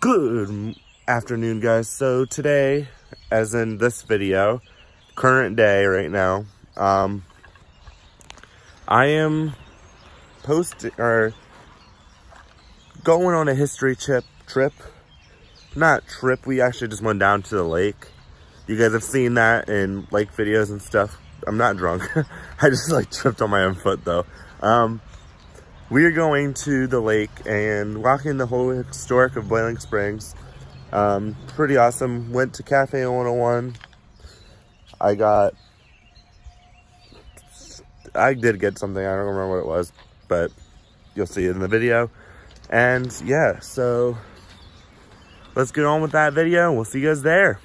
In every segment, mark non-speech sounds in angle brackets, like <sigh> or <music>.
Good afternoon, guys. So today, as in this video, current day right now, um, I am posting or going on a history trip. Trip, not trip. We actually just went down to the lake. You guys have seen that in lake videos and stuff. I'm not drunk. <laughs> I just like tripped on my own foot though. Um, we are going to the lake and walking the whole historic of Boiling Springs. Um, pretty awesome. Went to Cafe 101. I got, I did get something. I don't remember what it was, but you'll see it in the video. And yeah, so let's get on with that video. We'll see you guys there.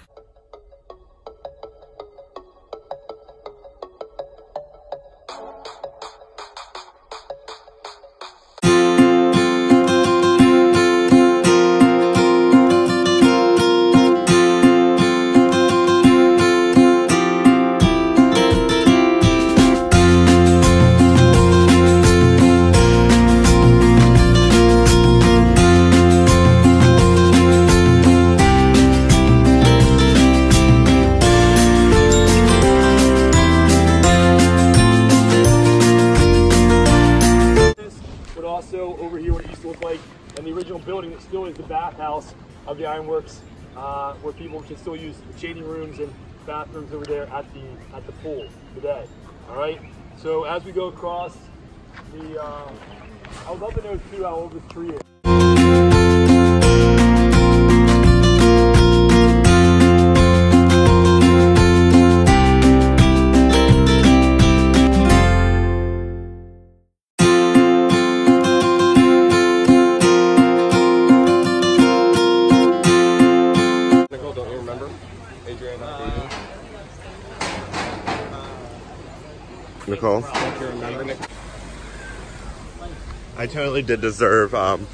Also over here what it used to look like, and the original building that still is the bathhouse of the Ironworks, uh, where people can still use the changing rooms and bathrooms over there at the at the pool today. All right. So as we go across the, uh, I would love to know too how old this tree is. Adrian, Adrian. Nicole? Don't you remember? Nick? I totally did deserve, um,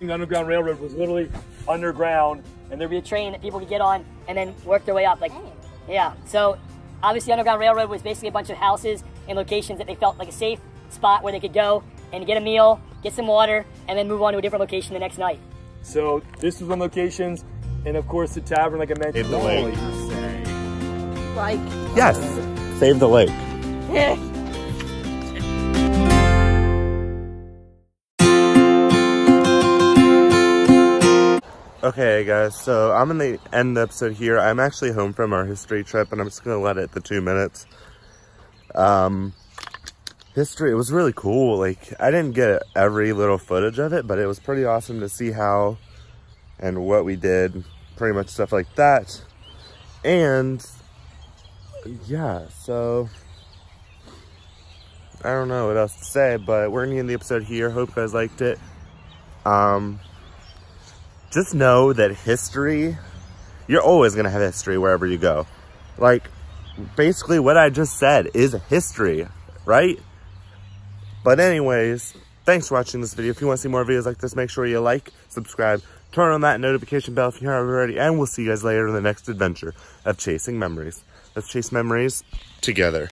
The Underground Railroad was literally underground, and there'd be a train that people could get on and then work their way up. Like, yeah. So obviously, Underground Railroad was basically a bunch of houses and locations that they felt like a safe spot where they could go and get a meal, get some water, and then move on to a different location the next night. So this was one locations, and of course the tavern, like I mentioned. Save the lake. Like, Yes, save the lake. Eh. Okay, guys, so I'm gonna end the episode here. I'm actually home from our history trip, and I'm just gonna let it the two minutes. Um, history, it was really cool. Like, I didn't get every little footage of it, but it was pretty awesome to see how and what we did, pretty much stuff like that. And yeah, so I don't know what else to say, but we're gonna end the episode here. Hope you guys liked it. Um, just know that history, you're always gonna have history wherever you go. Like, basically what I just said is history, right? But anyways, thanks for watching this video. If you want to see more videos like this, make sure you like, subscribe, turn on that notification bell if you haven't already, and we'll see you guys later in the next adventure of Chasing Memories. Let's chase memories together.